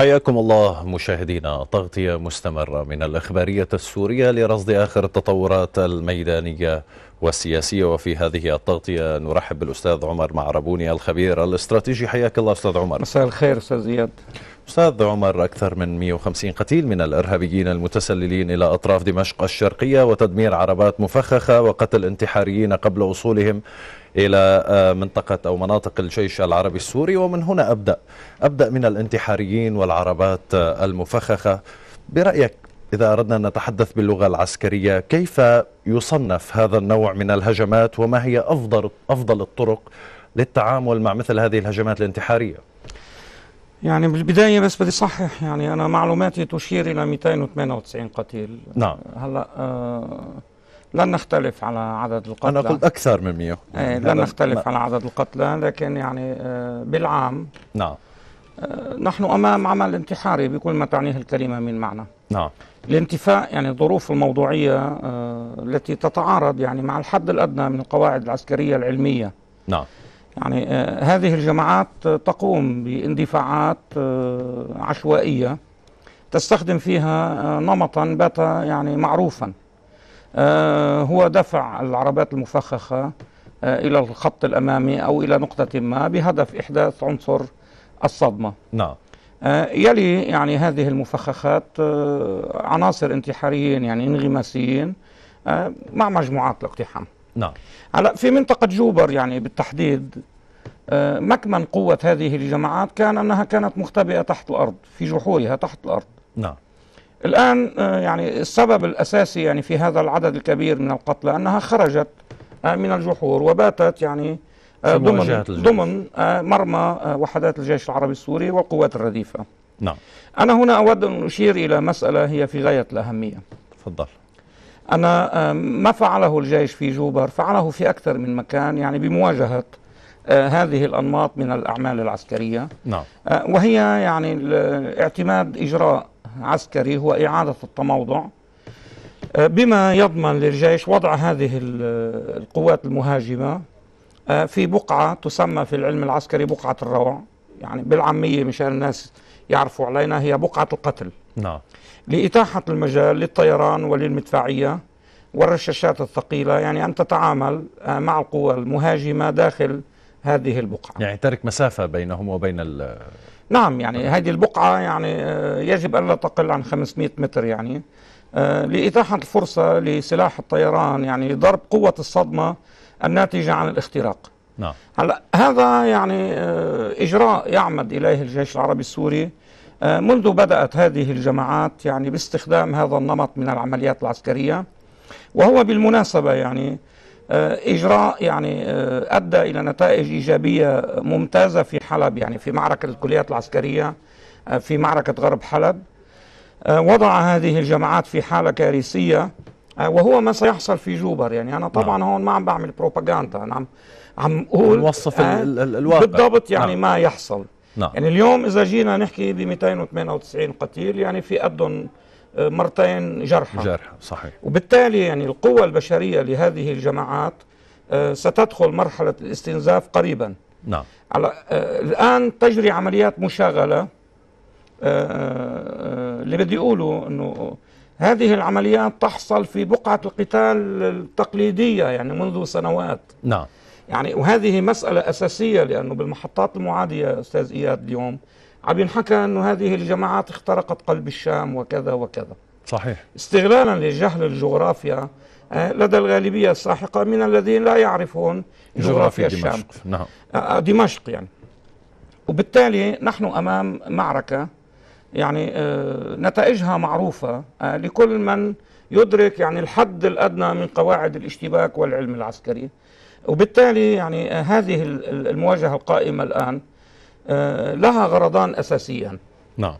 حياكم الله مشاهدينا. تغطية مستمرة من الإخبارية السورية لرصد آخر التطورات الميدانية والسياسية. وفي هذه التغطية نرحب بالأستاذ عمر معربوني الخبير الاستراتيجي. حياك الله أستاذ عمر. مساء الخير أستاذ زياد. أستاذ عمر أكثر من 150 قتيل من الإرهابيين المتسللين إلى أطراف دمشق الشرقية وتدمير عربات مفخخة وقتل انتحاريين قبل وصولهم إلى آه، منطقة أو مناطق الجيش العربي السوري. ومن هنا أبدأ. أبدأ من الانتحاريين والعربات آه، المفخخة. برأيك إذا أردنا أن نتحدث باللغة العسكرية كيف يصنف هذا النوع من الهجمات وما هي أفضل أفضل الطرق للتعامل مع مثل هذه الهجمات الانتحارية؟ يعني بالبداية بس بدي صحح يعني أنا معلوماتي تشير إلى 298 قتيل. نعم. هلأ آه لن نختلف على عدد القتلى. أنا قلت أكثر من 100 إيه لن نختلف على عدد القتلى لكن يعني آه بالعام نعم. نحن أمام عمل انتحاري بكل ما تعنيه الكلمة من معنى. نعم. الانتفاء يعني الظروف الموضوعية آه التي تتعارض يعني مع الحد الأدنى من القواعد العسكرية العلمية. نعم. يعني آه هذه الجماعات تقوم باندفاعات آه عشوائية تستخدم فيها نمطا بات يعني معروفا. هو دفع العربات المفخخة إلى الخط الأمامي أو إلى نقطة ما بهدف إحداث عنصر الصدمة. نعم. آه يلي يعني هذه المفخخات عناصر انتحاريين يعني انغماسيين مع مجموعات الاقتحام. نعم. هلا في منطقة جوبر يعني بالتحديد مكمن قوة هذه الجماعات كان أنها كانت مختبئة تحت الأرض في جحورها تحت الأرض. نعم. الآن يعني السبب الأساسي يعني في هذا العدد الكبير من القتلى أنها خرجت من الجحور وباتت يعني ضمن ضمن مرمى وحدات الجيش العربي السوري والقوات الرديفة. نعم. أنا هنا أود أن أشير إلى مسألة هي في غاية الأهمية. تفضل. أنا ما فعله الجيش في جوبر؟ فعله في أكثر من مكان يعني بمواجهة هذه الأنماط من الأعمال العسكرية. نعم. وهي يعني اعتماد إجراء عسكري هو إعادة التموضع. بما يضمن للجيش وضع هذه القوات المهاجمة في بقعة تسمى في العلم العسكري بقعة الروع. يعني بالعامية مشان الناس يعرفوا علينا هي بقعة القتل. نعم. لإتاحة المجال للطيران وللمدفعية والرشاشات الثقيلة. يعني أن تتعامل مع القوى المهاجمة داخل هذه البقعة. يعني ترك مسافة بينهم وبين ال نعم يعني هذه البقعة يعني يجب أن لا تقل عن 500 متر يعني. لإتاحة الفرصة لسلاح الطيران يعني ضرب قوة الصدمة الناتجة عن الاختراق. نعم. هلا هذا يعني إجراء يعمد إليه الجيش العربي السوري. منذ بدأت هذه الجماعات يعني باستخدام هذا النمط من العمليات العسكرية. وهو بالمناسبة يعني إجراء يعني أدى إلى نتائج إيجابية ممتازة في حلب يعني في معركة الكليات العسكرية في معركة غرب حلب. وضع هذه الجماعات في حالة كارثية. وهو ما سيحصل في جوبر. يعني أنا طبعا نعم. هون ما عم بعمل بروباغندا أنا عم عم أقول نوصف ال- الواقع. بالضبط يعني نعم. ما يحصل. نعم. يعني اليوم إذا جينا نحكي ب 298 قتيل يعني في قدهم مرتين جرحى. جرح صحيح. وبالتالي يعني القوة البشرية لهذه الجماعات آه، ستدخل مرحلة الاستنزاف قريبا. نعم. على آه، الآن تجري عمليات مشاغلة آه، آه، اللي بدي أقوله أنه هذه العمليات تحصل في بقعة القتال التقليدية يعني منذ سنوات. نعم. يعني وهذه مسألة أساسية لأنه بالمحطات المعادية أستاذ إياد اليوم عم ينحكى أنه هذه الجماعات اخترقت قلب الشام وكذا وكذا. صحيح. استغلالا لجهل الجغرافيا آه، لدى الغالبية الساحقة من الذين لا يعرفون جغرافيا الشام. دمشق. نعم. آه، دمشق يعني. وبالتالي نحن أمام معركة يعني آه، نتائجها معروفة آه، لكل من يدرك يعني الحد الأدنى من قواعد الاشتباك والعلم العسكري. وبالتالي يعني آه، هذه ال- ال- المواجهة القائمة الآن لها غرضان أساسيان نعم.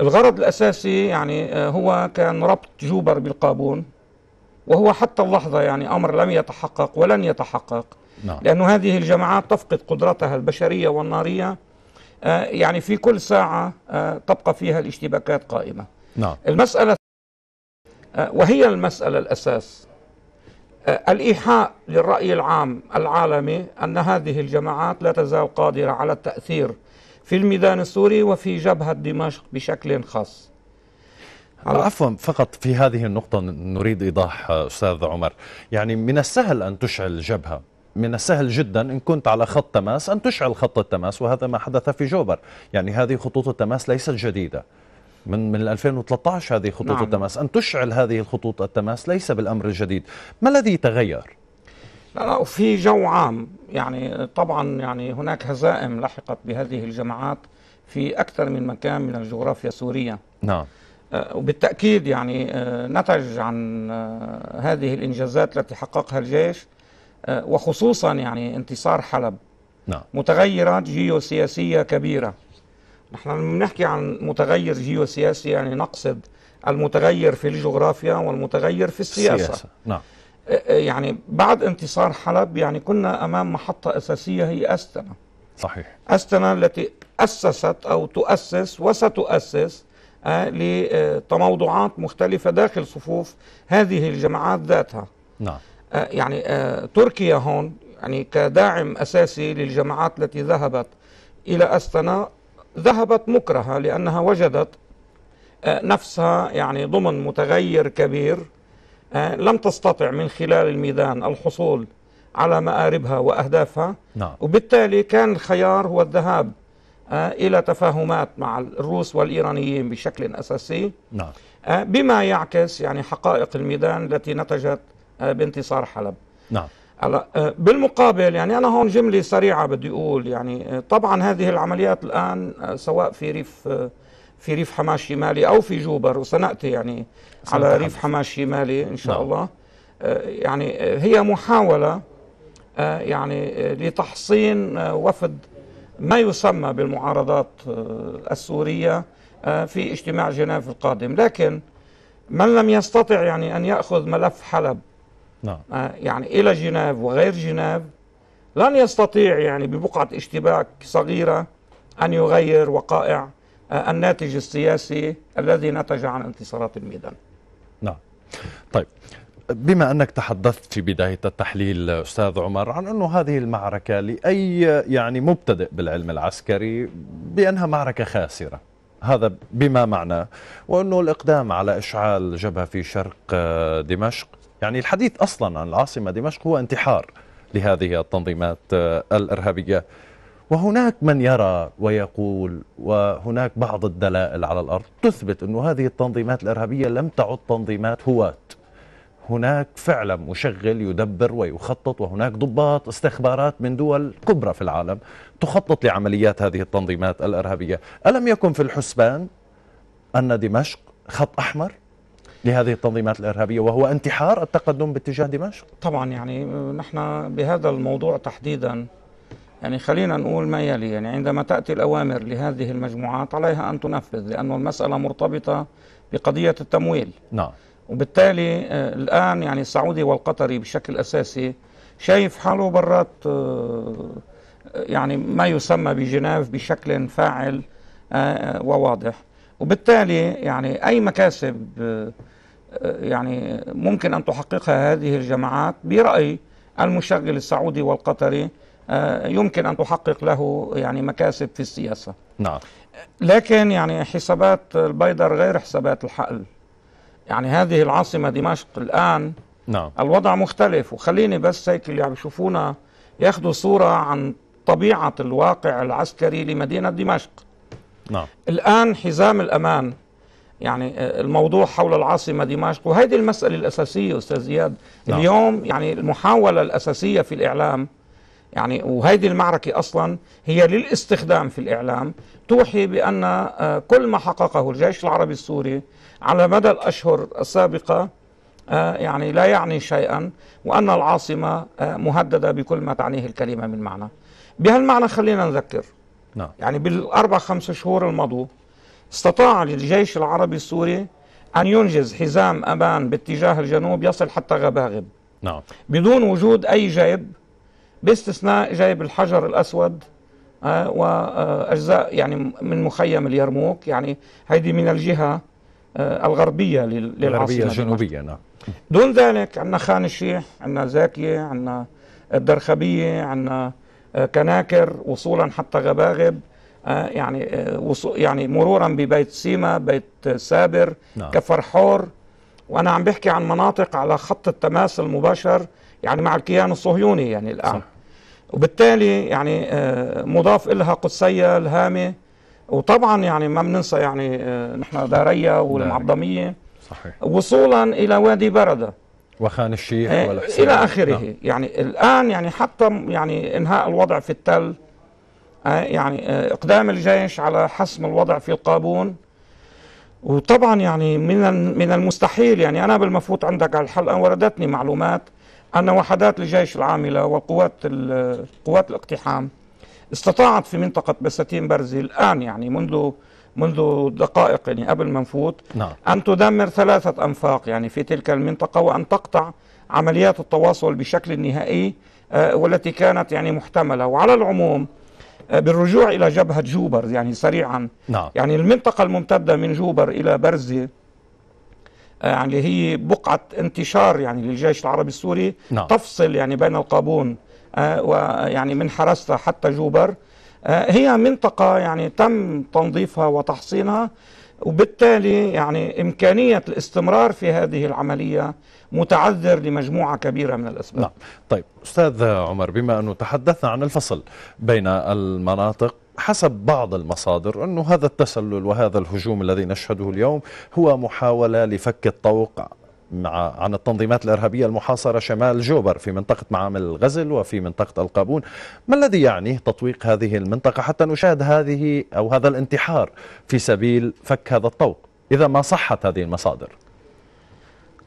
الغرض الأساسي يعني هو كان ربط جوبر بالقابون وهو حتى اللحظة يعني أمر لم يتحقق ولن يتحقق. نعم. لأن هذه الجماعات تفقد قدرتها البشرية والنارية يعني في كل ساعة آه، تبقى فيها الاشتباكات قائمة. نعم. المسألة آه، وهي المسألة الأساس آه، الإيحاء للرأي العام العالمي أن هذه الجماعات لا تزال قادرة على التأثير في الميدان السوري وفي جبهة دمشق بشكل خاص. عفوا فقط في هذه النقطة نريد إيضاح أستاذ عمر. يعني من السهل أن تشعل جبهة. من السهل جدا إن كنت على خط تماس أن تشعل خط التماس وهذا ما حدث في جوبر. يعني هذه خطوط التماس ليست جديدة. من من 2013 هذه خطوط نعم. التماس. أن تشعل هذه الخطوط التماس ليس بالأمر الجديد. ما الذي تغير؟ لا لا في جو عام. يعني طبعا يعني هناك هزائم لحقت بهذه الجماعات في أكثر من مكان من الجغرافيا السورية. نعم. آه، وبالتأكيد يعني آه، نتج عن آه، هذه الإنجازات التي حققها الجيش. وخصوصا يعني انتصار حلب. نعم. متغيرات جيوسياسية كبيرة. نحن لما نحكي عن متغير جيوسياسي يعني نقصد المتغير في الجغرافيا والمتغير في السياسة, السياسة. نعم. يعني بعد انتصار حلب يعني كنا أمام محطة أساسية هي أستنا. صحيح. أستنا التي أسست أو تؤسس وستؤسس آه، لتموضعات مختلفة داخل صفوف هذه الجماعات ذاتها. نعم. آه، يعني آه، تركيا هون يعني كداعم أساسي للجماعات التي ذهبت إلى أستنا ذهبت مكرهة لأنها وجدت نفسها يعني ضمن متغير كبير لم تستطع من خلال الميدان الحصول على مآربها وأهدافها نعم. وبالتالي كان الخيار هو الذهاب آه، إلى تفاهمات مع الروس والإيرانيين بشكل أساسي نعم. آه، بما يعكس يعني حقائق الميدان التي نتجت آه، بانتصار حلب. نعم. بالمقابل يعني أنا هون جملة سريعة بدي أقول يعني طبعا هذه العمليات الآن سواء في ريف في ريف حماس الشمالي أو في جوبر وسنأتي يعني على ريف حماس الشمالي إن شاء نعم. الله. يعني هي محاولة يعني لتحصين وفد ما يسمى بالمعارضات آه، السورية آه، في اجتماع جنيف القادم. لكن من لم يستطع يعني أن يأخذ ملف حلب نعم. آه، يعني إلى جنيف وغير جنيف لن يستطيع يعني ببقعة اشتباك صغيرة أن يغير وقائع الناتج السياسي الذي نتج عن انتصارات الميدان. نعم. طيب بما أنك تحدثت في بداية التحليل أستاذ عمر عن أنه هذه المعركة لأي يعني مبتدئ بالعلم العسكري بأنها معركة خاسرة. هذا بما معناه وأنه الإقدام على إشعال جبهة في شرق دمشق يعني الحديث أصلا عن العاصمة دمشق هو انتحار لهذه التنظيمات الإرهابية. وهناك من يرى ويقول وهناك بعض الدلائل على الأرض تثبت انه هذه التنظيمات الإرهابية لم تعد تنظيمات هواة. هناك فعلا مشغل يدبر ويخطط وهناك ضباط استخبارات من دول كبرى في العالم تخطط لعمليات هذه التنظيمات الإرهابية، ألم يكن في الحسبان أن دمشق خط أحمر؟ لهذه التنظيمات الإرهابية وهو انتحار التقدم باتجاه دمشق؟ طبعا يعني نحن بهذا الموضوع تحديدا يعني خلينا نقول ما يلي يعني عندما تأتي الأوامر لهذه المجموعات عليها أن تنفذ لأنه المسألة مرتبطة بقضية التمويل. نعم. وبالتالي آه، الآن يعني السعودي والقطري بشكل أساسي شايف حاله برات آه، يعني ما يسمى بجنيف بشكل فاعل آه، وواضح وبالتالي يعني أي مكاسب يعني ممكن أن تحققها هذه الجماعات برأي المشغل السعودي والقطري يمكن أن تحقق له يعني مكاسب في السياسة. نعم. لكن يعني حسابات البيضر غير حسابات الحقل. يعني هذه العاصمة دمشق الآن نعم. الوضع مختلف. وخليني بس هيك اللي عم يشوفونا ياخذوا صورة عن طبيعة الواقع العسكري لمدينة دمشق. نعم. الآن حزام الأمان يعني الموضوع حول العاصمة دمشق. وهذه المسألة الأساسية أستاذ زياد. نعم. اليوم يعني المحاولة الأساسية في الإعلام يعني وهذه المعركة أصلا هي للاستخدام في الإعلام. توحي بأن آه، كل ما حققه الجيش العربي السوري على مدى الأشهر السابقة آه، يعني لا يعني شيئا وأن العاصمة آه، مهددة بكل ما تعنيه الكلمة من معنى. بهالمعنى خلينا نذكر. نعم. يعني بالأربع خمس شهور الماضوا استطاع الجيش العربي السوري أن ينجز حزام أمان باتجاه الجنوب يصل حتى غباغب. نعم. بدون وجود أي جيب باستثناء جيب الحجر الأسود آه، وأجزاء يعني من مخيم اليرموك يعني هيدي من الجهة آه، الغربية للعاصمة الغربية الجنوبية نعم. دون ذلك عندنا خان الشيح عندنا زاكية عندنا الدرخبية عندنا آه، كناكر وصولا حتى غباغب. يعني آه، يعني مرورا ببيت سيما بيت سابر نعم. كفر حور وأنا عم بحكي عن مناطق على خط التماس المباشر يعني مع الكيان الصهيوني يعني الآن. صح. وبالتالي يعني مضاف لها قدسية الهامة. وطبعا يعني ما بننسى يعني نحن داريا والمعظمية. صحيح. وصولا إلى وادي برده. وخان الشيخ إلى آخره. نعم. يعني الآن يعني حتى يعني إنهاء الوضع في التل آه، يعني آه، إقدام الجيش على حسم الوضع في القابون. وطبعا يعني من من المستحيل يعني. أنا بالمفوت عندك على الحلقة وردتني معلومات أن وحدات الجيش العاملة والقوات قوات الاقتحام استطاعت في منطقة بساتين برزي الآن يعني منذ منذ دقائق يعني قبل ما نفوت نعم. أن تدمر ثلاثة أنفاق يعني في تلك المنطقة وأن تقطع عمليات التواصل بشكل نهائي آه، والتي كانت يعني محتملة. وعلى العموم آه، بالرجوع إلى جبهة جوبر يعني سريعا نعم. يعني المنطقة الممتدة من جوبر إلى برزه آه، يعني هي بقعة انتشار يعني للجيش العربي السوري نعم. تفصل يعني بين القابون آه، ويعني من حرستا حتى جوبر هي منطقة يعني تم تنظيفها وتحصينها وبالتالي يعني إمكانية الاستمرار في هذه العملية متعذر لمجموعة كبيرة من الأسباب نعم. طيب أستاذ عمر بما أنه تحدثنا عن الفصل بين المناطق حسب بعض المصادر أنه هذا التسلل وهذا الهجوم الذي نشهده اليوم هو محاولة لفك الطوق مع عن التنظيمات الإرهابية المحاصرة شمال جوبر في منطقة معامل الغزل وفي منطقة القابون. ما الذي يعنيه تطويق هذه المنطقة حتى نشاهد هذه أو هذا الانتحار في سبيل فك هذا الطوق؟ إذا ما صحت هذه المصادر؟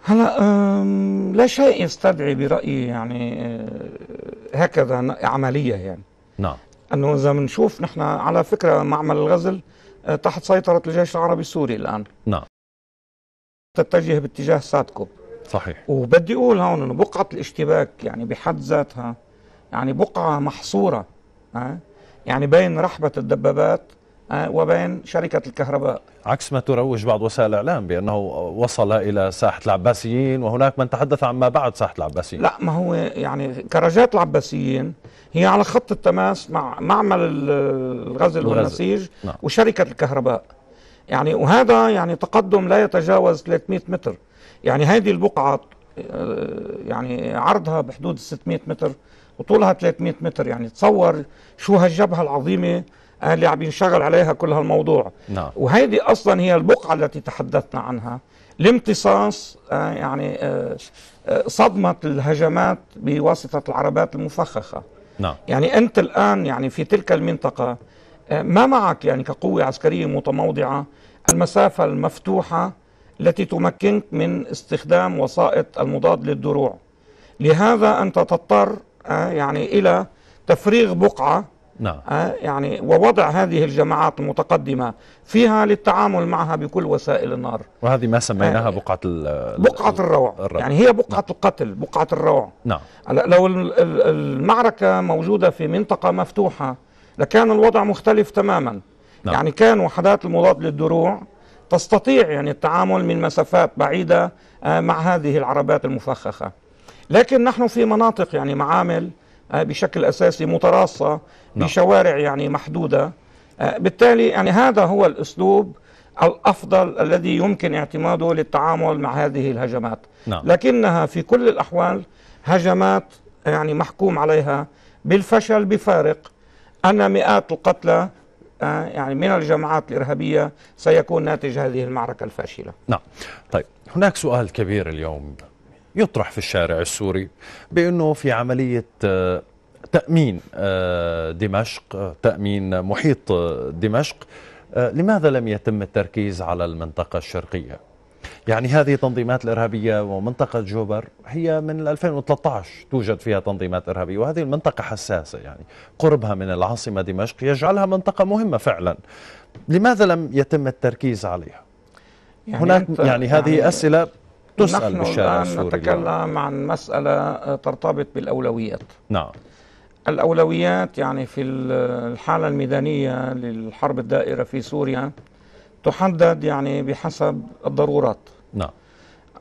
هلا لا شيء يستدعي برأيي يعني آه، هكذا عملية يعني. نعم. أنه إذا بنشوف نحن على فكرة معمل الغزل آه، تحت سيطرة الجيش العربي السوري الآن. نعم. تتجه باتجاه ساتكوب صحيح وبدي أقول هون إنه بقعة الاشتباك يعني بحد ذاتها يعني بقعة محصورة أه؟ يعني بين رحبة الدبابات أه؟ وبين شركة الكهرباء عكس ما تروج بعض وسائل الإعلام بأنه وصل إلى ساحة العباسيين وهناك من تحدث عن ما بعد ساحة العباسيين لا ما هو يعني كراجات العباسيين هي على خط التماس مع معمل الغزل والنسيج نعم. وشركة الكهرباء يعني وهذا يعني تقدم لا يتجاوز 300 متر يعني هذه البقعة آه، يعني عرضها بحدود 600 متر وطولها 300 متر يعني تصور شو هالجبهة العظيمة اللي عم ينشغل عليها كل هالموضوع نعم. وهيدي أصلا هي البقعة التي تحدثنا عنها لامتصاص آه، يعني آه، صدمة الهجمات بواسطة العربات المفخخة نعم. يعني أنت الآن يعني في تلك المنطقة ما معك يعني كقوة عسكرية متموضعة المسافة المفتوحة التي تمكنك من استخدام وسائط المضاد للدروع لهذا أنت تضطر آه، يعني إلى تفريغ بقعة نعم. آه، يعني ووضع هذه الجماعات المتقدمة فيها للتعامل معها بكل وسائل النار وهذه ما سميناها آه، بقعة بقعة الروع الروع. يعني هي بقعة نعم. القتل بقعة الروع نعم. لو المعركة موجودة في منطقة مفتوحة لكان الوضع مختلف تماما نعم. يعني كان وحدات المضاد للدروع تستطيع يعني التعامل من مسافات بعيدة آه، مع هذه العربات المفخخة لكن نحن في مناطق يعني معامل آه، بشكل أساسي متراصة نعم. بشوارع يعني محدودة آه، بالتالي يعني هذا هو الأسلوب الأفضل الذي يمكن اعتماده للتعامل مع هذه الهجمات نعم. لكنها في كل الأحوال هجمات يعني محكوم عليها بالفشل بفارق أن مئات القتلى آه، يعني من الجماعات الإرهابية سيكون ناتج هذه المعركة الفاشلة. نعم. طيب هناك سؤال كبير اليوم يطرح في الشارع السوري بأنه في عملية آه، تأمين آه، دمشق تأمين محيط دمشق لماذا لم يتم التركيز على المنطقة الشرقية؟ يعني هذه التنظيمات الإرهابية ومنطقة جوبر هي من 2013 توجد فيها تنظيمات إرهابية وهذه المنطقة حساسة يعني قربها من العاصمة دمشق يجعلها منطقة مهمة فعلا. لماذا لم يتم التركيز عليها؟ يعني هناك يعني هذه يعني أسئلة تسأل نحن بالشارع السوري نتكلم. عن مسألة ترتبط بالأولويات. نعم. الأولويات يعني في الحالة الميدانية للحرب الدائرة في سوريا تحدد يعني بحسب الضرورات. نعم.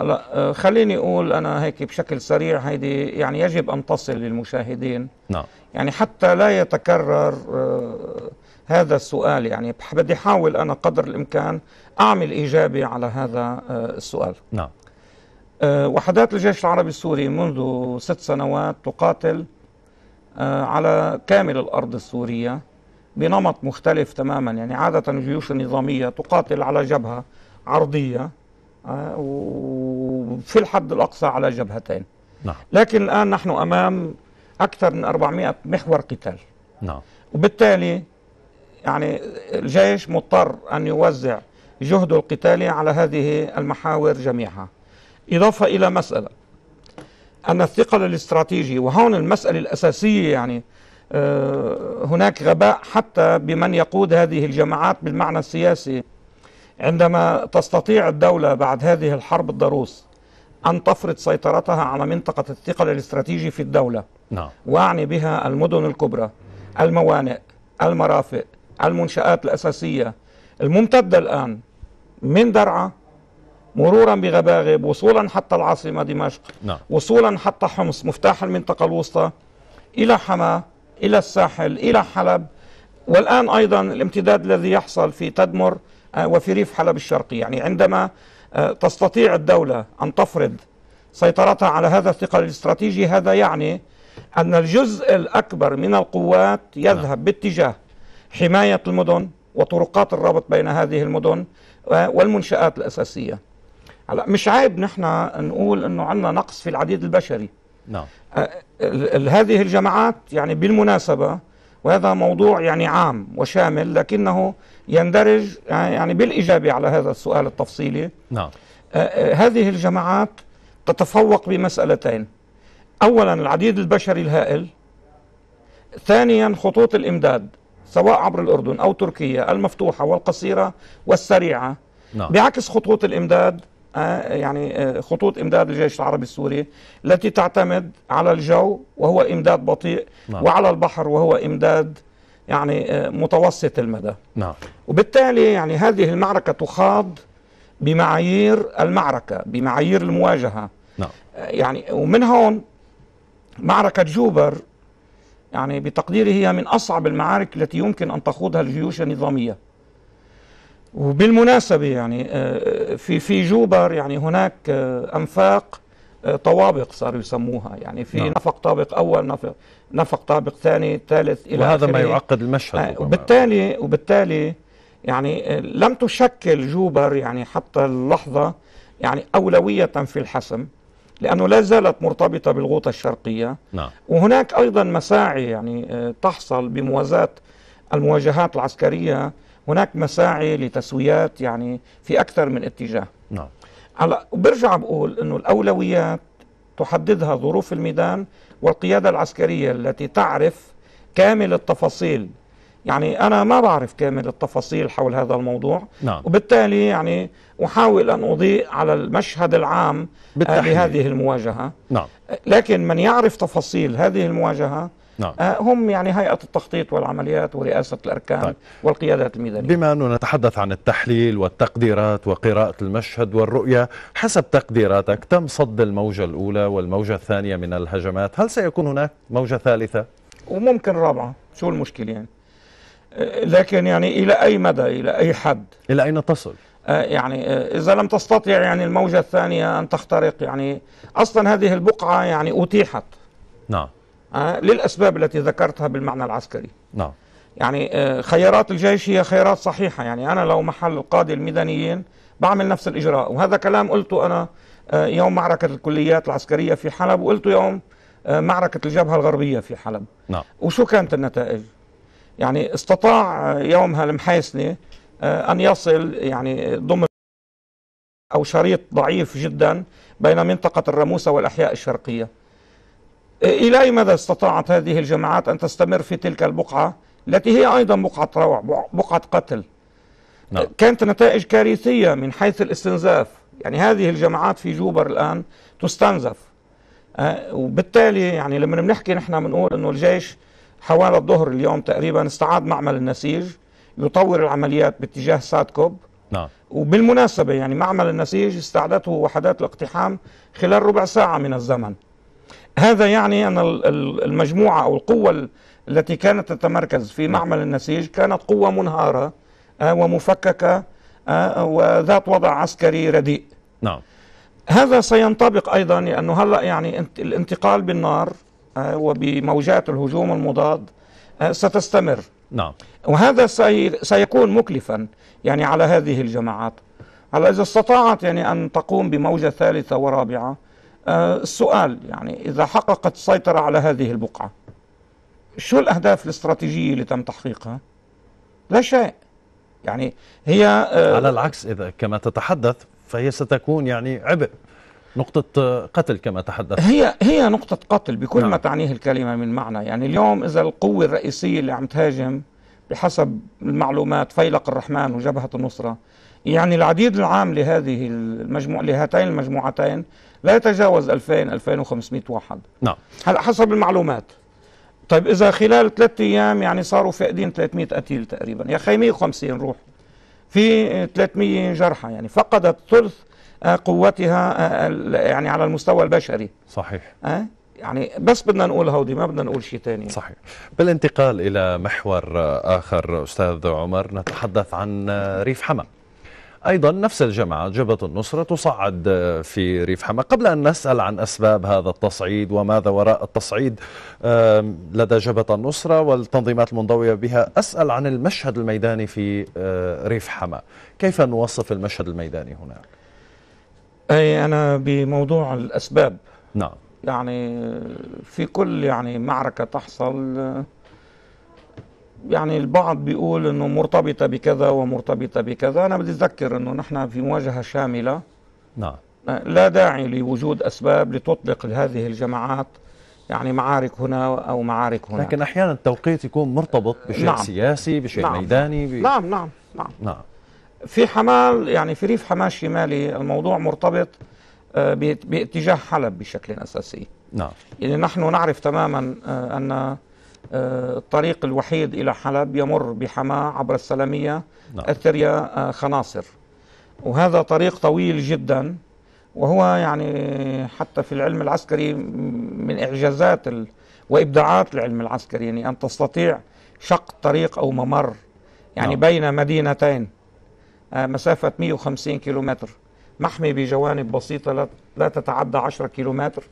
هلا آه، خليني أقول أنا هيك بشكل سريع هيدي يعني يجب أن تصل للمشاهدين. نعم. يعني حتى لا يتكرر آه، هذا السؤال يعني بدي أحاول أنا قدر الإمكان أعمل اجابه على هذا آه، السؤال. نعم. وحدات الجيش العربي السوري منذ ست سنوات تقاتل على كامل الأرض السورية بنمط مختلف تماما. يعني عادة الجيوش النظاميه تقاتل على جبهة عرضية. وفي الحد الأقصى على جبهتين. نعم. لكن الآن نحن أمام أكثر من 400 محور قتال. نعم. وبالتالي يعني الجيش مضطر أن يوزع جهده القتالي على هذه المحاور جميعها. إضافة إلى مسألة أن الثقل الاستراتيجي وهون المسألة الأساسية يعني آه، هناك غباء حتى بمن يقود هذه الجماعات بالمعنى السياسي. عندما تستطيع الدولة بعد هذه الحرب الضروس أن تفرض سيطرتها على منطقة الثقل الاستراتيجي في الدولة نعم. واعني بها المدن الكبرى الموانئ المرافق المنشآت الأساسية. الممتدة الآن من درعا مرورا بغباغب وصولا حتى العاصمة دمشق نعم. وصولا حتى حمص مفتاح المنطقة الوسطى إلى حما إلى الساحل إلى حلب. والآن أيضا الامتداد الذي يحصل في تدمر وفي ريف حلب الشرقي. يعني عندما آه، تستطيع الدولة أن تفرض سيطرتها على هذا الثقل الاستراتيجي هذا يعني أن الجزء الأكبر من القوات يذهب باتجاه حماية المدن وطرقات الربط بين هذه المدن آه، والمنشآت الأساسية. هلا مش عيب نحن نقول إنه عندنا نقص في العديد البشري. نعم. هذه الجماعات يعني بالمناسبة وهذا موضوع يعني عام وشامل لكنه يندرج يعني بالإجابة على هذا السؤال التفصيلي. نعم. آه، آه، هذه الجماعات تتفوق بمسألتين. أولا العديد البشري الهائل ثانيا خطوط الإمداد سواء عبر الأردن أو تركيا المفتوحة والقصيرة والسريعة. نعم. بعكس خطوط الإمداد آه، يعني آه، خطوط إمداد الجيش العربي السوري التي تعتمد على الجو وهو إمداد بطيء نعم. وعلى البحر وهو إمداد يعني آه، متوسط المدى. نعم. وبالتالي يعني هذه المعركة تخاض بمعايير المعركة بمعايير المواجهة. نعم. آه، يعني ومن هون معركة جوبر يعني بتقديري هي من أصعب المعارك التي يمكن أن تخوضها الجيوش النظامية. وبالمناسبة يعني آه، في في جوبر يعني هناك آه، أنفاق آه، طوابق صاروا يسموها يعني في نعم. نفق طابق أول نفق نفق طابق ثاني ثالث إلى وهذا ما. يعقد المشهد. وبالتالي وبالتالي يعني لم تشكل جوبر يعني حتى اللحظة يعني أولوية في الحسم لأنه لا زالت مرتبطة بالغوطة الشرقية نعم وهناك أيضا مساعي يعني تحصل بموازاة المواجهات العسكرية هناك مساعي لتسويات يعني في أكثر من اتجاه. نعم. هلا وبرجع بقول إنه الأولويات تحددها ظروف الميدان والقيادة العسكرية التي تعرف كامل التفاصيل. يعني أنا ما بعرف كامل التفاصيل حول هذا الموضوع. نعم. وبالتالي يعني أحاول أن أضيء على المشهد العام آه، بالتحليل. لهذه المواجهة. نعم. لكن من يعرف تفاصيل هذه المواجهة نعم. آه، هم يعني هيئة التخطيط والعمليات ورئاسة الأركان طيب. والقيادات الميدانية. بما أنه نتحدث عن التحليل والتقديرات وقراءة المشهد والرؤية حسب تقديراتك تم صد الموجة الأولى والموجة الثانية من الهجمات. هل سيكون هناك موجة ثالثة؟ وممكن رابعة. شو المشكلة يعني؟ آه، لكن يعني إلى أي مدى؟ إلى أي حد؟ إلى أين تصل؟ آه، يعني إذا لم تستطع يعني الموجة الثانية أن تخترق يعني أصلا هذه البقعة يعني أتيحت. نعم. للأسباب التي ذكرتها بالمعنى العسكري. نعم. يعني آه، خيارات الجيش هي خيارات صحيحة. يعني أنا لو محل القادة الميدانيين بعمل نفس الإجراء. وهذا كلام قلته أنا آه، يوم معركة الكليات العسكرية في حلب وقلته يوم آه، معركة الجبهة الغربية في حلب. نعم. وشو كانت النتائج؟ يعني استطاع آه، يومها المحيسني آه، أن يصل يعني ضمن أو شريط ضعيف جدا بين منطقة الرموسة والأحياء الشرقية. إلى أي مدى استطاعت هذه الجماعات أن تستمر في تلك البقعة؟ التي هي أيضا بقعة روع بقعة قتل. نعم. كانت نتائج كارثية من حيث الاستنزاف. يعني هذه الجماعات في جوبر الآن تستنزف. آه، وبالتالي يعني لما بنحكي نحن بنقول إنه الجيش حوالي الظهر اليوم تقريبا استعاد معمل النسيج يطور العمليات باتجاه سادكوب نعم. وبالمناسبة يعني معمل النسيج استعدته وحدات الاقتحام خلال ربع ساعة من الزمن. هذا يعني أن المجموعة أو القوة التي كانت تتمركز في معمل النسيج كانت قوة منهارة آه، ومفككة آه، وذات وضع عسكري رديء. نعم. هذا سينطبق أيضا لأنه هلأ يعني الانتقال بالنار آه، وبموجات الهجوم المضاد ستستمر. نعم. وهذا سيكون مكلفا يعني على هذه الجماعات. هلأ إذا استطاعت يعني أن تقوم بموجة ثالثة ورابعة السؤال يعني إذا حققت السيطرة على هذه البقعة شو الأهداف الاستراتيجية اللي تم تحقيقها؟ لا شيء يعني هي آه على العكس إذا كما تتحدث فهي ستكون يعني عبء نقطة قتل كما تحدث هي هي نقطة قتل بكل نعم. ما تعنيه الكلمة من معنى يعني اليوم إذا القوة الرئيسية اللي عم تهاجم بحسب المعلومات فيلق الرحمن وجبهة النصرة يعني العديد العام لهذه المجموع لهاتين المجموعتين لا يتجاوز 2000 2500 واحد. نعم. هلا حسب المعلومات. طيب إذا خلال ثلاثة أيام يعني صاروا فاقدين 300 قتيل تقريبا. يا أخي 150 روح. في 300 جرحى يعني. فقدت ثلث آه، قوتها آه، يعني على المستوى البشري. صحيح. أه؟ يعني بس بدنا نقول هودي ما بدنا نقول شيء ثاني صحيح. بالانتقال إلى محور آخر أستاذ عمر نتحدث عن ريف حما أيضا نفس الجماعة جبهة النصرة تصعد في ريف حما قبل أن نسأل عن أسباب هذا التصعيد وماذا وراء التصعيد لدى جبهة النصرة والتنظيمات المنضوية بها أسأل عن المشهد الميداني في آه، ريف حما كيف نوصف المشهد الميداني هنا؟ أي أنا بموضوع الأسباب. نعم. يعني في كل يعني معركة تحصل يعني البعض بيقول إنه مرتبطة بكذا ومرتبطة بكذا. أنا بدي اذكر إنه نحن في مواجهة شاملة. نعم. لا داعي لوجود أسباب لتطلق هذه الجماعات يعني معارك هنا أو معارك هنا لكن أحيانا التوقيت يكون مرتبط بشيء نعم. سياسي بشيء نعم. ميداني ب... نعم نعم نعم. نعم. في حمال يعني في ريف حماه الشمالي الموضوع مرتبط آه، باتجاه حلب بشكل أساسي. نعم. يعني نحن نعرف تماما آه، أن آه، الطريق الوحيد إلى حلب يمر بحماة عبر السلمية نعم. أثريا آه، خناصر وهذا طريق طويل جدا وهو يعني حتى في العلم العسكري من إعجازات ال... وإبداعات العلم العسكري يعني أن تستطيع شق طريق أو ممر يعني نعم. بين مدينتين آه، مسافة 150 كيلومتر محمي بجوانب بسيطة لا, لا تتعدى 10 كيلومتر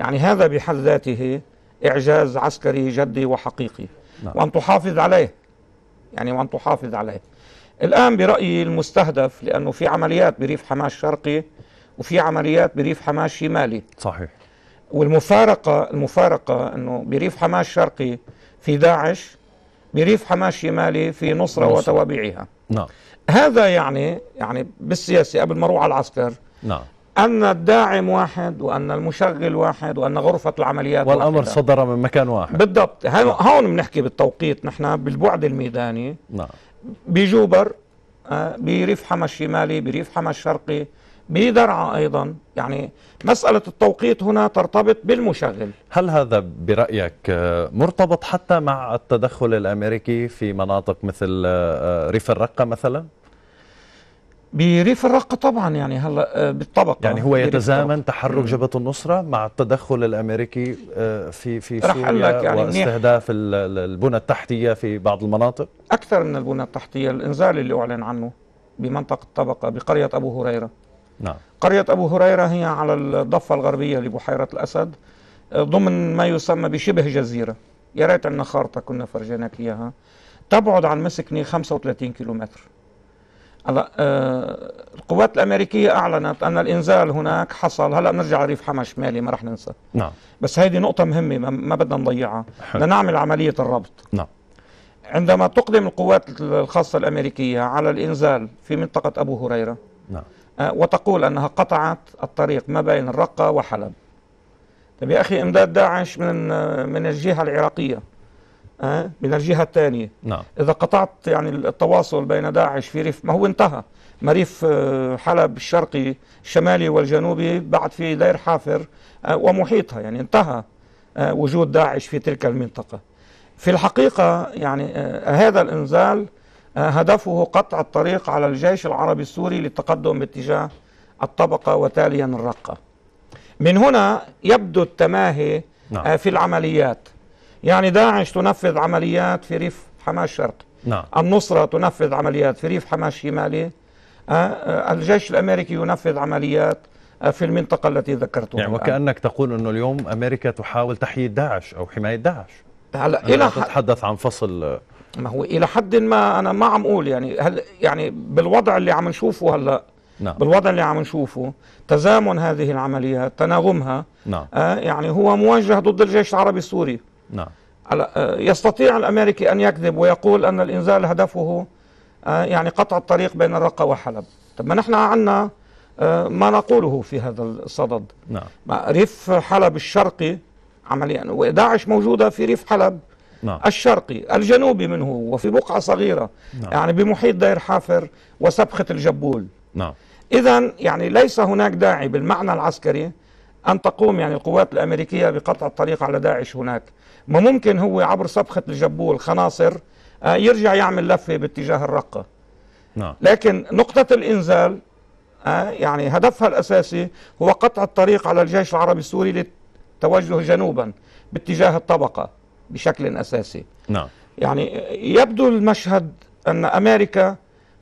يعني هذا بحد ذاته إعجاز عسكري جدي وحقيقي نعم. وأن تحافظ عليه. يعني وأن تحافظ عليه. الآن برأيي المستهدف لأنه في عمليات بريف حماه الشرقي وفي عمليات بريف حماه الشمالي صحيح. والمفارقة المفارقة أنه بريف حماه الشرقي في داعش بريف حماه الشمالي في نصرة, نصرة. وتوابعها. نعم. هذا يعني يعني بالسياسة قبل ما أروح على العسكر. نعم. أن الداعم واحد وأن المشغل واحد وأن غرفة العمليات والأمر واحدة. صدر من مكان واحد بالضبط نعم. هون بنحكي بالتوقيت نحن بالبعد الميداني نعم بجوبر آه، بريف حما الشمالي بريف حما الشرقي بدرعا أيضا يعني مسألة التوقيت هنا ترتبط بالمشغل هل هذا برأيك آه، مرتبط حتى مع التدخل الأمريكي في مناطق مثل آه، ريف الرقة مثلا؟ بريف الرقة طبعا يعني هلا آه، بالطبق يعني هو يتزامن تحرك جبهة النصرة مع التدخل الأمريكي آه، في في سوريا يعني واستهداف البنى التحتية في بعض المناطق؟ أكثر من البنى التحتية الإنزال اللي أعلن عنه بمنطقة طبقة بقرية أبو هريرة. نعم. قرية أبو هريرة هي على الضفة الغربية لبحيرة الأسد آه، ضمن ما يسمى بشبه جزيرة. يا ريت عندنا خارطة كنا فرجيناك إياها. تبعد عن مسكني 35 كيلومتر. هلا آه القوات الأمريكية أعلنت أن الانزال هناك حصل. هلا بنرجع ريف حما شمالي ما رح ننسى. نعم. بس هذه نقطة مهمة ما, ما بدنا نضيعها. لنعمل عملية الربط. نعم. عندما تقدم القوات الخاصة الأمريكية على الانزال في منطقة أبو هريرة نعم. آه وتقول أنها قطعت الطريق ما بين الرقه وحلب. طيب يا أخي إمداد داعش من من الجهة العراقية؟ من الجهة الثانية. نعم. إذا قطعت يعني التواصل بين داعش في ريف ما هو انتهى. مريف آه، حلب الشرقي الشمالي والجنوبي بعد في دير حافر آه، ومحيطها يعني انتهى آه، وجود داعش في تلك المنطقة. في الحقيقة يعني هذا الإنزال آه، هدفه قطع الطريق على الجيش العربي السوري للتقدم باتجاه الطبقة وتاليا الرقة. من هنا يبدو التماهي نعم. آه، في العمليات. يعني داعش تنفذ عمليات في ريف حماس الشرقي نعم. النصرة تنفذ عمليات في ريف حماس الشمالي آه، آه، الجيش الأمريكي ينفذ عمليات آه، في المنطقة التي ذكرتها يعني. وكأنك تقول أنه اليوم أمريكا تحاول تحييد داعش أو حماية داعش. هلا لا إلى حد تتحدث عن فصل ما هو إلى حد ما أنا ما عم أقول يعني هل يعني بالوضع اللي عم نشوفه هلا نعم. بالوضع اللي عم نشوفه تزامن هذه العمليات تناغمها نعم. آه، يعني هو موجه ضد الجيش العربي السوري. نعم. آه، يستطيع الأمريكي أن يكذب ويقول أن الانزال هدفه آه، يعني قطع الطريق بين الرقة وحلب. طب ما نحن عندنا آه، ما نقوله في هذا الصدد. نعم. ريف حلب الشرقي عمليا وداعش موجودة في ريف حلب نعم. الشرقي الجنوبي منه وفي بقعة صغيرة نعم. يعني بمحيط دير حافر وسبخة الجبول. نعم. اذا يعني ليس هناك داعي بالمعنى العسكري أن تقوم يعني القوات الأمريكية بقطع الطريق على داعش هناك. ما ممكن هو عبر سبخه الجبول خناصر آه، يرجع يعمل لفة باتجاه الرقة. نعم. لكن نقطة الإنزال آه، يعني هدفها الأساسي هو قطع الطريق على الجيش العربي السوري للتوجه جنوبا باتجاه الطبقة بشكل أساسي. نعم. يعني يبدو المشهد أن أمريكا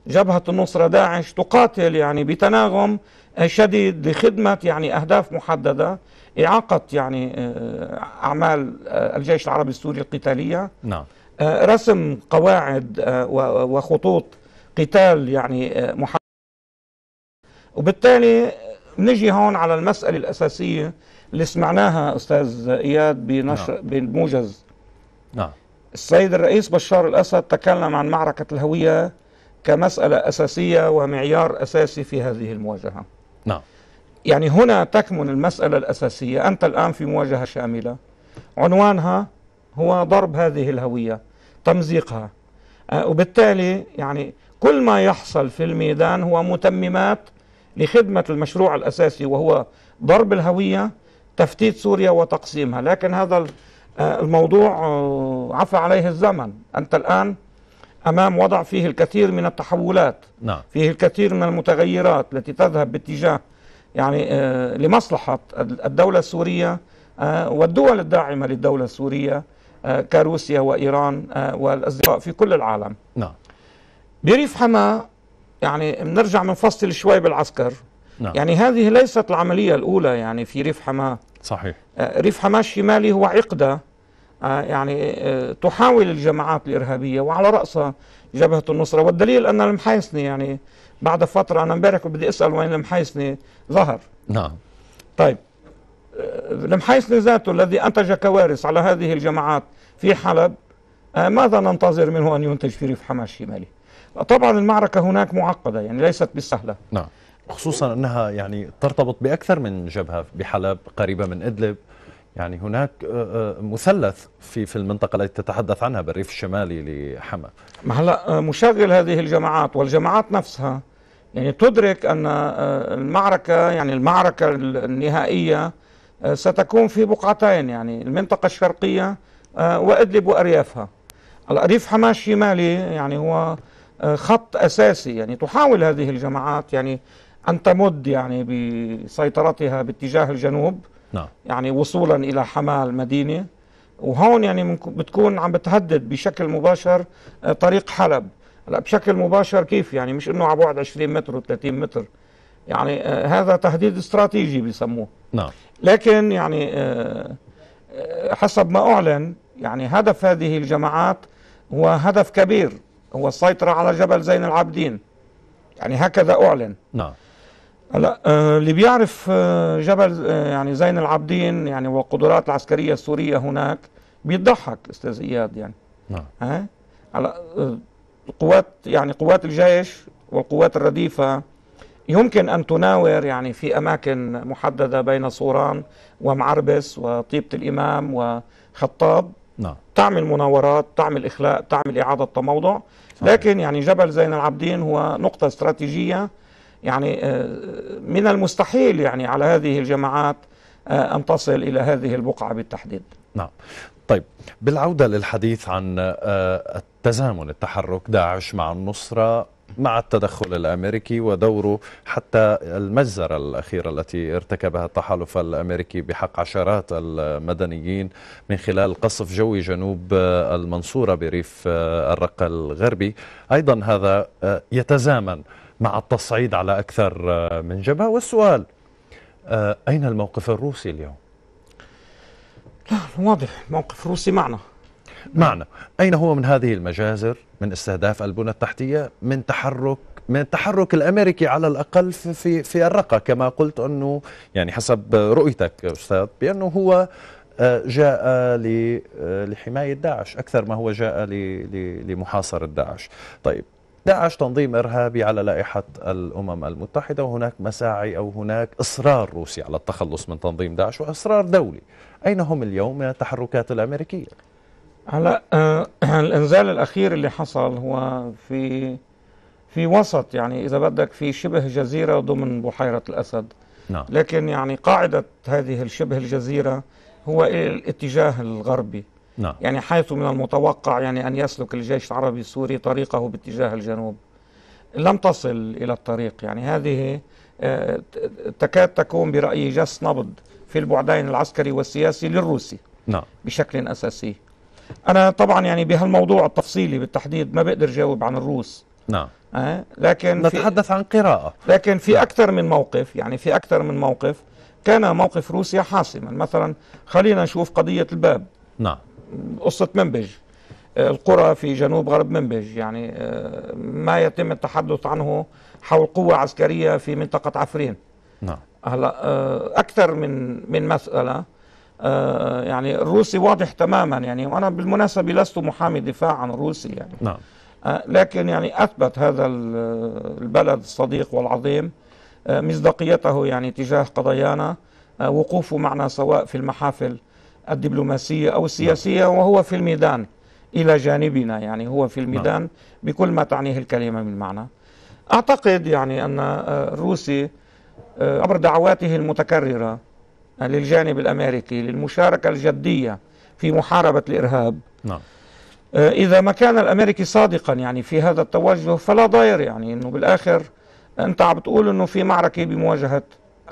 جبهة النصره داعش تقاتل يعني بتناغم شديد لخدمة يعني أهداف محددة إعاقة يعني آه، أعمال آه، الجيش العربي السوري القتالية. نعم. آه، رسم قواعد وخطوط قتال يعني محددة. وبالتالي نجي هون على المسألة الأساسية اللي سمعناها أستاذ إياد بنشر بالموجز نعم. السيد الرئيس بشار الأسد تكلم عن معركة الهوية كمسألة أساسية ومعيار أساسي في هذه المواجهة. نعم. يعني هنا تكمن المسألة الأساسية، أنت الآن في مواجهة شاملة. عنوانها هو ضرب هذه الهوية، تمزيقها. آه، وبالتالي يعني كل ما يحصل في الميدان هو متممات لخدمة المشروع الأساسي وهو ضرب الهوية، تفتيت سوريا وتقسيمها، لكن هذا آه، الموضوع آه، عفى عليه الزمن، أنت الآن أمام وضع فيه الكثير من التحولات نعم. فيه الكثير من المتغيرات التي تذهب باتجاه يعني آه، لمصلحة الدولة السورية آه، والدول الداعمة للدولة السورية آه، كروسيا وإيران آه، والأصدقاء في كل العالم. نعم. بريف حما يعني بنرجع منفصل شوي بالعسكر نعم. يعني هذه ليست العملية الأولى يعني في ريف حما. صحيح. ريف حماس الشمالي هو عقدة آه، يعني آه، تحاول الجماعات الإرهابية وعلى رأسها جبهة النصرة. والدليل أن المحيسني يعني بعد فترة أنا امبارح بدي أسأل وين المحيسني ظهر. نعم. طيب آه، المحيسني ذاته الذي أنتج كوارث على هذه الجماعات في حلب آه، ماذا ننتظر منه أن ينتج في ريف حماس الشمالي طبعا المعركة هناك معقدة يعني ليست بالسهلة. نعم. خصوصا أنها يعني ترتبط بأكثر من جبهة بحلب قريبة من إدلب. يعني هناك آه، آه، مثلث في في المنطقة التي تتحدث عنها بالريف الشمالي لحما ما هلا آه، مشغل هذه الجماعات والجماعات نفسها يعني تدرك أن المعركة يعني المعركة النهائية ستكون في بقعتين يعني المنطقة الشرقية وإدلب وأريافها. هلا ريف حماس الشمالي يعني هو خط أساسي يعني تحاول هذه الجماعات يعني أن تمد يعني بسيطرتها باتجاه الجنوب نعم. يعني وصولا إلى حماة المدينة. وهون يعني بتكون عم بتهدد بشكل مباشر آه، طريق حلب. هلا بشكل مباشر كيف؟ يعني مش إنه على بعد 20 متر و30 متر. يعني آه، هذا تهديد استراتيجي بيسموه. نعم. لكن يعني آه، حسب ما أعلن يعني هدف هذه الجماعات هو هدف كبير هو السيطرة على جبل زين العابدين. يعني هكذا أعلن. نعم. هلا آه، اللي بيعرف آه، جبل آه، يعني زين العابدين يعني والقدرات العسكرية السورية هناك بيضحك أستاذ إياد يعني. نعم. ها؟ هلا آه، قوات يعني قوات الجيش والقوات الرديفة يمكن أن تناور يعني في أماكن محددة بين صوران ومعربس وطيبة الإمام وخطاب. نعم. تعمل مناورات تعمل إخلاء تعمل إعادة تموضع. لكن يعني جبل زين العابدين هو نقطة استراتيجية يعني آه، من المستحيل يعني على هذه الجماعات آه، أن تصل إلى هذه البقعة بالتحديد. نعم. طيب بالعودة للحديث عن آه، التزامن التحرك داعش مع النصرة مع التدخل الأمريكي ودوره حتى المجزرة الأخيرة التي ارتكبها التحالف الأمريكي بحق عشرات المدنيين من خلال قصف جوي جنوب المنصورة بريف الرقه الغربي، أيضا هذا يتزامن مع التصعيد على أكثر من جبهة والسؤال أين الموقف الروسي اليوم؟ لا واضح موقف روسي معنا معنا أين هو من هذه المجازر من استهداف البنى التحتية من تحرك من التحرك الأمريكي على الأقل في في, الرقة كما قلت أنه يعني حسب رؤيتك أستاذ بأنه هو آه، جاء آه، لحماية داعش أكثر ما هو جاء لمحاصرة داعش. طيب داعش تنظيم إرهابي على لائحة الأمم المتحدة وهناك مساعي أو هناك إصرار روسي على التخلص من تنظيم داعش وإصرار دولي. أين هم اليوم من التحركات الأمريكية؟ هلا آه الإنزال الأخير اللي حصل هو في في وسط يعني إذا بدك في شبه جزيرة ضمن بحيرة الأسد نعم. لكن يعني قاعدة هذه الشبه الجزيرة هو الاتجاه الغربي نعم. يعني حيث من المتوقع يعني أن يسلك الجيش العربي السوري طريقه باتجاه الجنوب لم تصل إلى الطريق يعني هذه آه تكاد تكون برأيي جس نبض في البعدين العسكري والسياسي للروسي نعم. بشكل أساسي أنا طبعا يعني بهالموضوع التفصيلي بالتحديد ما بقدر جاوب عن الروس نعم أه؟ لكن نتحدث عن قراءة لكن في نعم. أكثر من موقف يعني في أكثر من موقف كان موقف روسيا حاسما مثلا خلينا نشوف قضية الباب نعم قصة منبج. آه، القرى في جنوب غرب منبج يعني آه، ما يتم التحدث عنه حول قوة عسكرية في منطقة عفرين. نعم. هلا آه، أكثر من من مسألة يعني الروسي واضح تماما يعني وأنا بالمناسبة لست محامي دفاع عن الروسي يعني. نعم. لكن يعني أثبت هذا البلد الصديق والعظيم مصداقيته يعني تجاه قضايانا وقوفه معنا سواء في المحافل الدبلوماسية أو السياسية نعم. وهو في الميدان إلى جانبنا يعني هو في الميدان نعم. بكل ما تعنيه الكلمة من معنى أعتقد يعني أن الروسي عبر دعواته المتكررة للجانب الأمريكي للمشاركة الجدية في محاربة الإرهاب نعم آه، إذا ما كان الأمريكي صادقا يعني في هذا التوجه فلا ضير يعني إنه بالآخر أنت عم بتقول إنه في معركة بمواجهة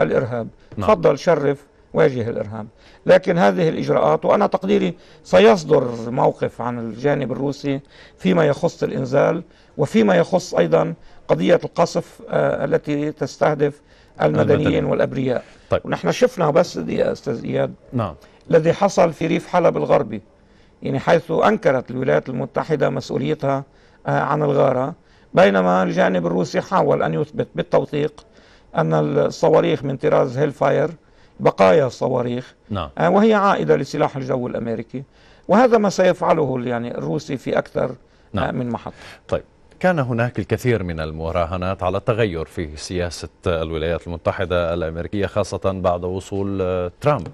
الإرهاب نعم. تفضل شرف واجه الإرهاب. لكن هذه الإجراءات وأنا تقديري سيصدر موقف عن الجانب الروسي فيما يخص الإنزال وفيما يخص أيضا قضية القصف آه التي تستهدف المدنيين والأبرياء. طيب. ونحن شفنا بس يا أستاذ إياد نعم. الذي حصل في ريف حلب الغربي يعني حيث أنكرت الولايات المتحدة مسؤوليتها آه، عن الغارة. بينما الجانب الروسي حاول أن يثبت بالتوثيق أن الصواريخ من طراز هيل فاير بقايا الصواريخ نعم. آه، وهي عائدة لسلاح الجو الأمريكي. وهذا ما سيفعله يعني الروسي في أكثر آه، نعم. من محط طيب كان هناك الكثير من المراهنات على التغير في سياسة الولايات المتحدة الأمريكية خاصة بعد وصول ترامب.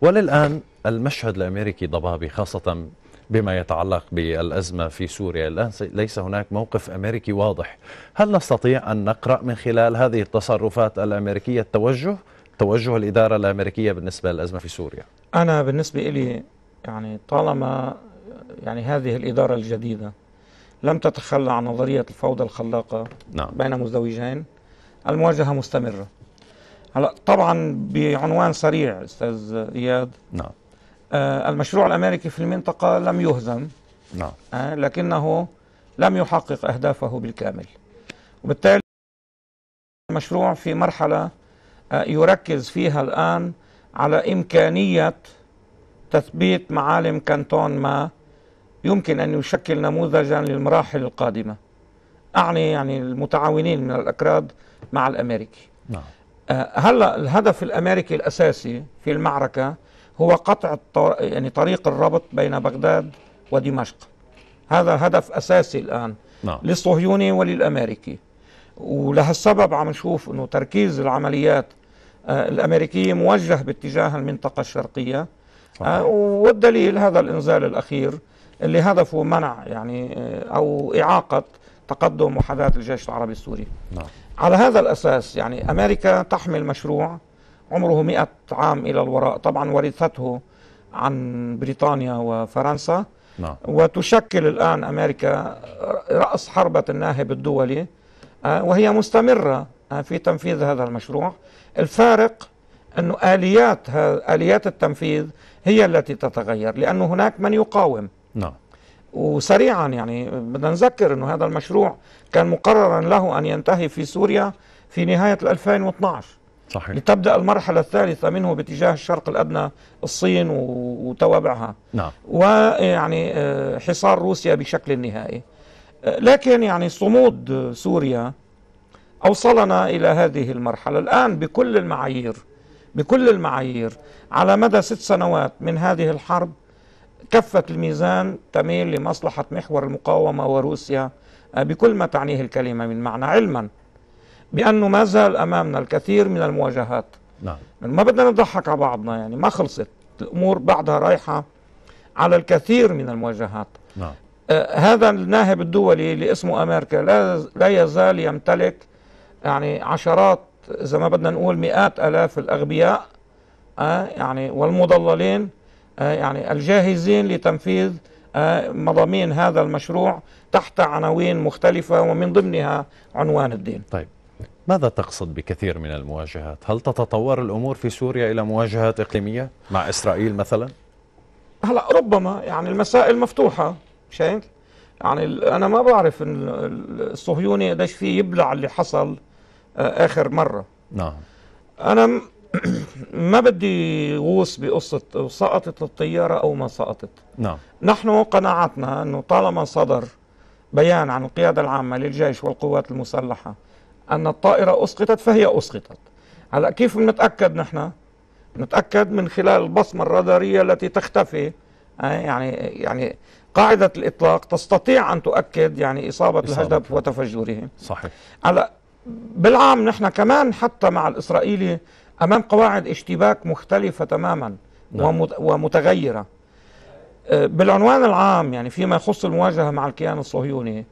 وللآن المشهد الأمريكي ضبابي خاصة بما يتعلق بالأزمة في سوريا. الآن ليس هناك موقف أمريكي واضح. هل نستطيع أن نقرأ من خلال هذه التصرفات الأمريكية التوجه؟ توجه الإدارة الأمريكية بالنسبة للأزمة في سوريا؟ أنا بالنسبة لي يعني طالما يعني هذه الإدارة الجديدة لم تتخلى عن نظرية الفوضى الخلاقة نعم. بين مزدوجين المواجهة مستمرة. هلا طبعا بعنوان سريع أستاذ إياد. نعم. آه المشروع الأمريكي في المنطقة لم يهزم. نعم. آه لكنه لم يحقق أهدافه بالكامل. وبالتالي المشروع في مرحلة آه يركز فيها الآن على إمكانية تثبيت معالم كانتون ما يمكن أن يشكل نموذجا للمراحل القادمة. أعني يعني المتعاونين من الأكراد مع الأمريكي. نعم. آه، هلا الهدف الأمريكي الأساسي في المعركة هو قطع يعني طريق الربط بين بغداد ودمشق. هذا هدف أساسي الآن. نعم. للصهيوني وللأمريكي. ولهالسبب عم نشوف أنه تركيز العمليات آه، الأمريكية موجه باتجاه المنطقة الشرقية. آه، والدليل هذا الإنزال الأخير اللي هدفه منع يعني آه، أو إعاقة تقدم وحدات الجيش العربي السوري. نعم. على هذا الأساس يعني أمريكا تحمل مشروع عمره 100 عام إلى الوراء، طبعا ورثته عن بريطانيا وفرنسا. نعم. وتشكل الآن أمريكا رأس حربة الناهب الدولي. وهي مستمرة آه، في تنفيذ هذا المشروع. الفارق أنه آليات آليات التنفيذ هي التي تتغير لأنه هناك من يقاوم. نعم. وسريعا يعني بدنا نذكر أنه هذا المشروع كان مقررا له أن ينتهي في سوريا في نهاية 2012 صحيح. لتبدأ المرحلة الثالثة منه باتجاه الشرق الأدنى الصين وتوابعها. نعم. ويعني آه، حصار روسيا بشكل نهائي. آه، لكن يعني صمود سوريا أوصلنا إلى هذه المرحلة. الآن بكل المعايير بكل المعايير على مدى ست سنوات من هذه الحرب كفة الميزان تميل لمصلحة محور المقاومة وروسيا آه، بكل ما تعنيه الكلمة من معنى. علما بأنه ما زال أمامنا الكثير من المواجهات. نعم. ما بدنا نضحك على بعضنا يعني ما خلصت. الأمور بعدها رايحة على الكثير من المواجهات. نعم. هذا الناهب الدولي اللي اسمه أمريكا لا, لا يزال يمتلك يعني عشرات إذا ما بدنا نقول مئات آلاف الأغبياء آه يعني والمضللين آه يعني الجاهزين لتنفيذ آه مضامين هذا المشروع تحت عناوين مختلفة ومن ضمنها عنوان الدين طيب ماذا تقصد بكثير من المواجهات؟ هل تتطور الأمور في سوريا إلى مواجهات إقليمية مع إسرائيل مثلا؟ هلا ربما يعني المسائل شايف؟ يعني أنا ما بعرف إن الصهيوني قديش فيه يبلع اللي حصل آه، آخر مرة. نعم. أنا ما بدي غوص بقصة سقطت الطيارة أو ما سقطت. نعم. نحن قناعتنا إنه طالما صدر بيان عن القيادة العامة للجيش والقوات المسلحة أن الطائرة أسقطت فهي أسقطت. هلا كيف نتأكد نحن؟ نتأكد من خلال البصمة الرادارية التي تختفي آه، يعني يعني قاعدة الإطلاق تستطيع أن تؤكد يعني إصابة, إصابة. الهدف وتفجره. صحيح. هلا بالعام نحن كمان حتى مع الإسرائيلي أمام قواعد اشتباك مختلفة تماما نعم. ومتغيرة. آه، بالعنوان العام يعني فيما يخص المواجهة مع الكيان الصهيوني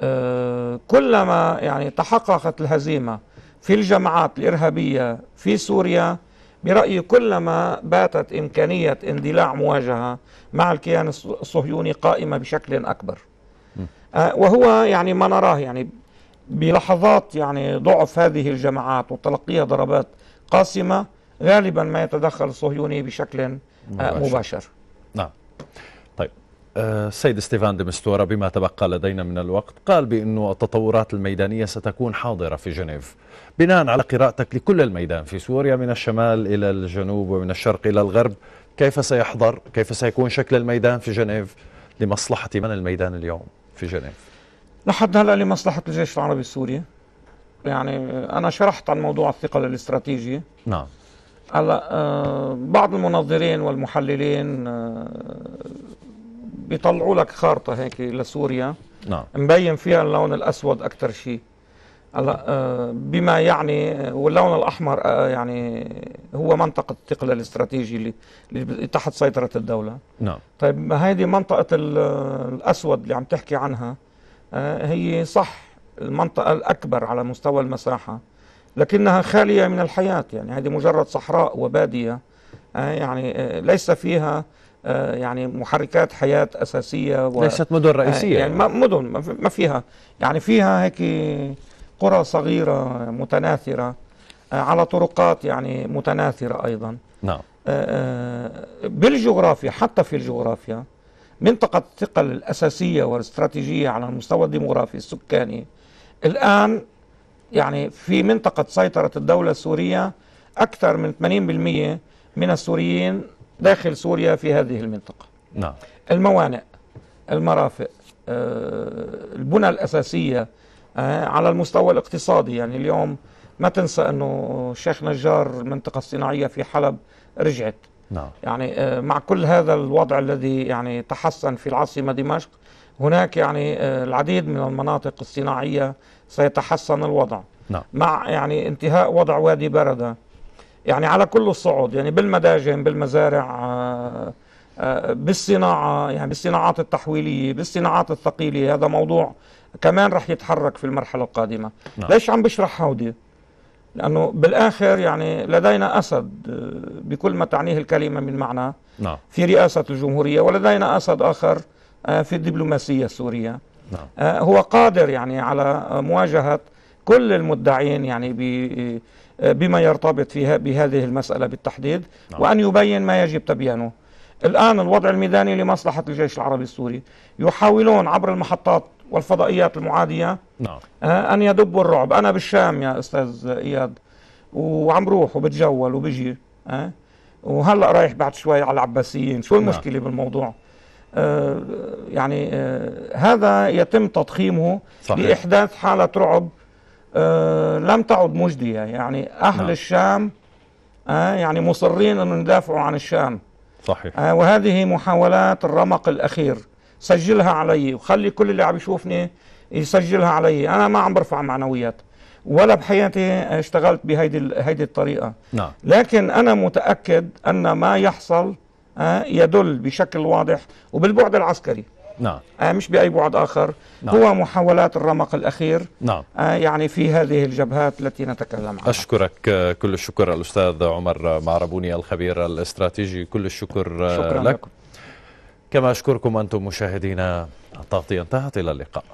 آه، كلما يعني تحققت الهزيمة في الجماعات الإرهابية في سوريا برأيي كلما باتت إمكانية اندلاع مواجهة مع الكيان الصهيوني قائمة بشكل أكبر. آه، وهو يعني ما نراه يعني بلحظات يعني ضعف هذه الجماعات وتلقيها ضربات قاسمة غالبا ما يتدخل الصهيوني بشكل مباشر, مباشر. نعم. السيد ستيفان دمستورا بما تبقى لدينا من الوقت قال بأنه التطورات الميدانية ستكون حاضرة في جنيف. بناء على قراءتك لكل الميدان في سوريا من الشمال إلى الجنوب ومن الشرق إلى الغرب كيف سيحضر؟ كيف سيكون شكل الميدان في جنيف؟ لمصلحة من الميدان اليوم في جنيف؟ لحد هلا لمصلحة الجيش العربي السوري. يعني أنا شرحت عن موضوع الثقل الاستراتيجي. نعم. هلا آه بعض المنظرين والمحللين آه بيطلعوا لك خارطة هيك لسوريا. نعم. مبين فيها اللون الأسود أكثر شيء هلا آه، بما يعني واللون الأحمر آه، يعني هو منطقة الثقل الاستراتيجي اللي, اللي تحت سيطرة الدولة. نعم. طيب هذه منطقة الأسود اللي عم تحكي عنها آه، هي صح المنطقة الأكبر على مستوى المساحة لكنها خالية من الحياة. يعني هذه مجرد صحراء وبادية يعني ليس فيها يعني محركات حياة أساسية و ليست مدن رئيسية. آه، يعني مدن ما فيها. يعني فيها هيك قرى صغيرة متناثرة آه، على طرقات يعني متناثرة أيضا. نعم. بالجغرافيا حتى في الجغرافيا منطقة الثقل الأساسية والاستراتيجية على المستوى الديمغرافي السكاني الآن يعني في منطقة سيطرة الدولة السورية أكثر من 80% من السوريين داخل سوريا في هذه المنطقة. نعم. الموانئ المرافق آه، البنى الأساسية آه، على المستوى الاقتصادي. يعني اليوم ما تنسى أنه الشيخ نجار المنطقة الصناعية في حلب رجعت. نعم. يعني آه، مع كل هذا الوضع الذي يعني تحسن في العاصمة دمشق هناك يعني العديد من المناطق الصناعية سيتحسن الوضع. نعم. مع يعني انتهاء وضع وادي بردة يعني على كل الصعود يعني بالمداجن بالمزارع آه، آه، بالصناعة يعني بالصناعات التحويلية بالصناعات الثقيلة. هذا موضوع كمان رح يتحرك في المرحلة القادمة. نعم. ليش عم بشرح هودي؟ لأنه بالآخر يعني لدينا أسد آه، بكل ما تعنيه الكلمة من معنى نعم. في رئاسة الجمهورية ولدينا أسد آخر في الدبلوماسية السورية. نعم. هو قادر يعني على مواجهة كل المدعين يعني ب- بما يرتبط فيها بهذه المسألة بالتحديد نعم. وأن يبين ما يجب تبيانه الآن الوضع الميداني لمصلحة الجيش العربي السوري يحاولون عبر المحطات والفضائيات المعادية نعم آه، أن يدبوا الرعب أنا بالشام يا أستاذ إياد وعم بروح وبتجول وبجي أه؟ وهلأ رايح بعد شوي على العباسيين شو المشكلة بالموضوع آه يعني آه هذا يتم تضخيمه صحيح. لإحداث حالة رعب آه لم تعد مجدية. يعني أهل نعم. الشام آه يعني مصرين أن ندافعوا عن الشام. صحيح. آه وهذه محاولات الرمق الأخير. سجلها علي. وخلي كل اللي عم يشوفني يسجلها علي. أنا ما عم برفع معنويات. ولا بحياتي اشتغلت بهيدي هيدي الطريقة. نعم. لكن أنا متأكد أن ما يحصل آه، يدل بشكل واضح وبالبعد العسكري. نعم. آه، مش بأي بعد آخر. نعم. هو محاولات الرمق الأخير. نعم. آه، يعني في هذه الجبهات التي نتكلم عنها. أشكرك آه، كل الشكر الأستاذ عمر معربوني الخبير الاستراتيجي. كل الشكر شكرا لك. لكم. كما أشكركم أنتم مشاهدينا. التغطية انتهت إلى اللقاء.